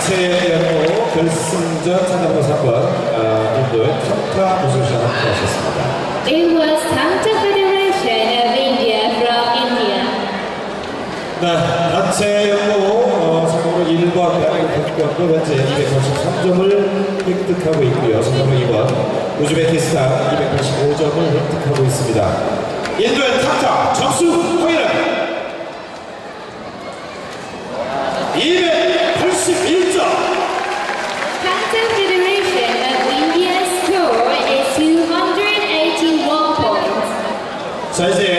단체였고 결승전 상담고사 한번 어, 오늘 평타 우수시험 하셨습니다. It was Tanta Federation of India from India. 네, 단체였고 성공으로 1번 대학교 현재 253점을 획득하고 있고요. 성공으로 2번 우즈베키스탄 285점을 획득하고 있습니다. 인도의 탕타 점수 확인은 200 Создание